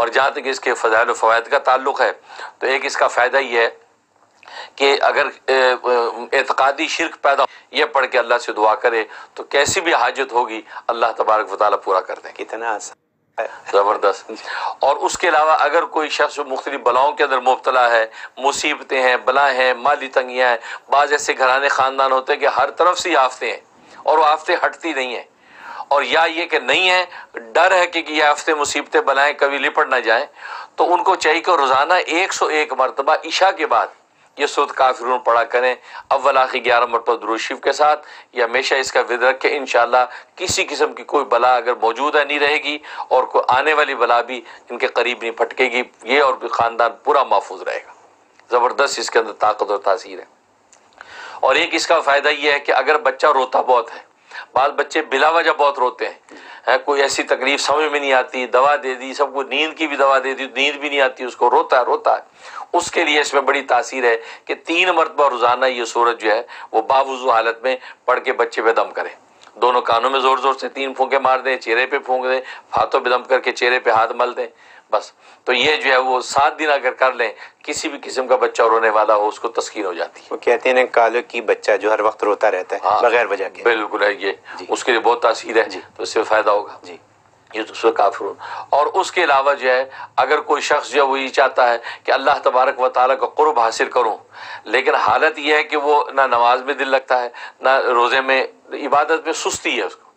और जहाँ तक इसके फ़जाइल फ़वाद का ताल्लुक़ है तो एक इसका फ़ायदा ये है कि अगर एतकादी शिरक पैदा ये पढ़ के अल्लाह से दुआ करे तो कैसी भी हाजत होगी अल्लाह तबारक वाली पूरा कर देंगे। कितना आसान ज़बरदस्त। और उसके अलावा अगर कोई शख्स मुख्तलिफ़ बलाओं के अंदर मुबतला है मुसीबतें हैं बलाएँ हैं माली तंगियाँ हैं बाज़ ऐसे घराने ख़ानदान होते हैं कि हर तरफ़ से ही आफतें हैं और वो आफतें हटती नहीं हैं। और या ये कि नहीं है, डर है कि ये हफ़्ते मुसीबतें बनाएँ, कभी लिपट ना जाएँ तो उनको चाहिए कि रोज़ाना एक सौ एक मरतबा ईशा के बाद ये सूद काफिरून पढ़ा करें, अव्वल, आखिर ग्यारह मरतबा दुरुशिफ के साथ, या हमेशा इसका विद रखें इन किसी किस्म की कोई बला अगर मौजूद है, नहीं रहेगी, और कोई आने वाली बला भी इनके करीब नहीं फटकेगी, ये और भी ख़ानदान पूरा महफूज रहेगा। ज़बरदस्त इसके अंदर ताकत और तासीर है। और एक इसका फ़ायदा ये है कि अगर बच्चा रोता बहुत है बाद बच्चे बिला वजह बहुत रोते हैं। है, कोई ऐसी तकलीफ़ समझ में नहीं आती, दवा दे दी सबको नींद की भी दवा दे दी, नींद भी नहीं आती, उसको रोता है रोता है। उसके लिए इसमें बड़ी तासीर है कि तीन मरतबा रोज़ाना ये सूरज जो है, वो बावजू हालत में पढ़ के बच्चे पे दम करें। दोनों कानों में ज़ोर ज़ोर से तीन फूंके मार दें, चेहरे पे फूंक दें, हाथों पे दम करके चेहरे पे हाथ मल दें। बस। तो ये जो है वो सात दिन अगर कर लें किसी भी किस्म का बच्चा रोने वाला हो उसको तस्कीन हो जाती है। वो कहते हैं कालो की बच्चा जो हर वक्त रोता रहता है हाँ, बगैर वजह के। बिल्कुल है ये। उसके लिए बहुत तासीर है तो इससे फ़ायदा होगा। जी। ये तो काफिर और उसके अलावा जो है अगर कोई शख्स जो है वो ये चाहता है कि अल्लाह तबारक व ताली का कुर्ब हासिल करूँ लेकिन हालत यह है कि वो ना नमाज़ में दिल लगता है ना रोज़े में इबादत में सुस्ती है उसको।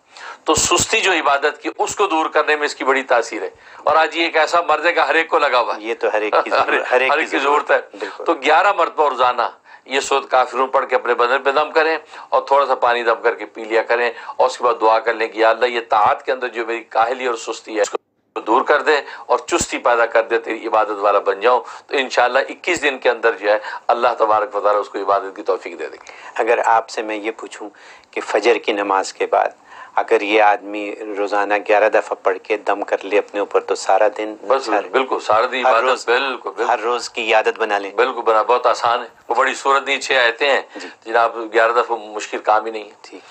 तो सुस्ती जो इबादत की उसको दूर करने में इसकी बड़ी तासीर है। और आज ये एक ऐसा मर्ज है का हर एक को लगा हुआ ये तो हर एक की हर ज़रूरत एक की ज़रूरत है। तो ग्यारह मरतबा रोज़ाना ये सोद काफिरों पढ़ के अपने बदन पे दम करें और थोड़ा सा पानी दम करके पी लिया करें और उसके बाद दुआ कर लें कि अल्लाह ये ताहत के अंदर जो मेरी काहली और सुस्ती है इसको दूर कर दे और चुस्ती पैदा कर दे तेरी इबादत वाला बन जाऊँ। तो इंशाल्लाह 21 दिन के अंदर जो है अल्लाह तबारक वताला उसको इबादत की तौफीक दे देंगे। अगर आपसे मैं ये पूछूँ कि फजर की नमाज़ के बाद अगर ये आदमी रोज़ाना ग्यारह दफ़ा पढ़ के दम कर ले अपने ऊपर तो सारा दिन बस बिल्कुल सारा दिन हर रोज बिल्कुल हर रोज की आदत बना लें। बिल्कुल बना बहुत आसान है। वो बड़ी सूरत दी छह आयते हैं। जनाब ग्यारह दफ़ा मुश्किल काम ही नहीं है। ठीक।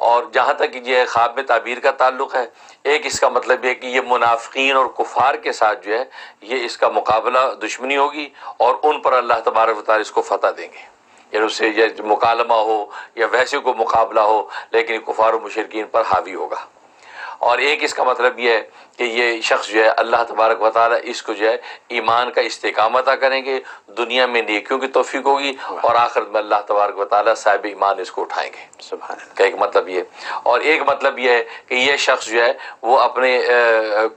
और जहाँ तक ये ख्वाब में ताबीर का ताल्लुक है एक इसका मतलब ये कि ये मुनाफिकीन और कुफार के साथ जो है ये इसका मुकाबला दुश्मनी होगी और उन पर अल्लाह तबारक इसको फतह देंगे। यानी उससे ये मुकालमा हो या वैसे को मुकाबला हो लेकिन कुफार मुशरकिन पर हावी होगा। और एक इसका मतलब यह है कि ये शख्स जो है अल्लाह तबारक वाली इसको जो है ईमान का इस्तेकामत करेंगे दुनिया में नेकियों की तोफ़ी होगी और आखिर में अल्लाह तबारक वाली साहिब ईमान इसको उठाएँगे। का एक मतलब ये और एक मतलब ये है कि ये शख्स जो है वो अपने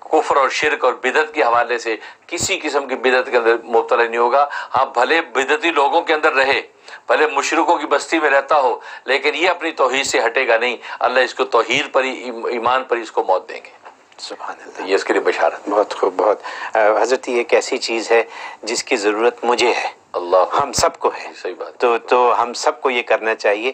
कुफर और शिरक और बिदत के हवाले से किसी किस्म की बिदत के अंदर मुबतला नहीं होगा। हाँ भले बिदती लोगों के अंदर रहे भले मुशरकों की बस्ती में रहता हो लेकिन ये अपनी तोहहीद से हटेगा नहीं। अल्लाह इसको तोहहीद पर ही ईमान पर ही इसको मौत देंगे। सुबह तो ये इसके लिए बशारत। बहुत खूब बहुत। हज़रत ये एक ऐसी चीज़ है जिसकी ज़रूरत मुझे है। अल्लाह हम सबको है। सही बात। तो तो हम सबको ये करना चाहिए।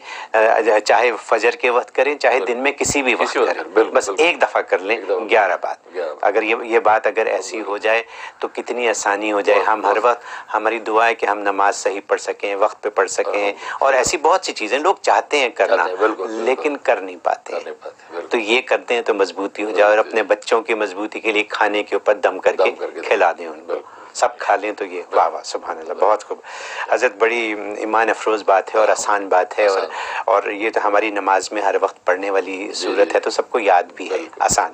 चाहे फजर के वक्त करें चाहे दिन में किसी भी वक्त करें। बिल्कुल, बस बिल्कुल। एक दफ़ा कर लें ग्यारह बात। अगर ये ये बात अगर ऐसी हो जाए तो कितनी आसानी हो जाए। हम हर वक्त हमारी दुआ है कि हम नमाज़ सही पढ़ सकें वक्त पे पढ़ सकें। और ऐसी बहुत सी चीज़ें लोग चाहते हैं करना। लेकिन कर नहीं पाते। तो ये करते हैं तो मजबूती हो जाए और अपने बच्चों की मजबूती के लिए खाने के ऊपर दम करके। खिला दें उनको। सब खा लें तो ये वाह वाह सुबह अल्लाह बहुत खूब। हज़रत बड़ी ईमान अफरोज़ बात है और आसान बात है और और ये तो हमारी नमाज़ में हर वक्त पढ़ने वाली सूरत है तो सबको याद भी है आसान।